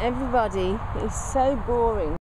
Everybody is so boring.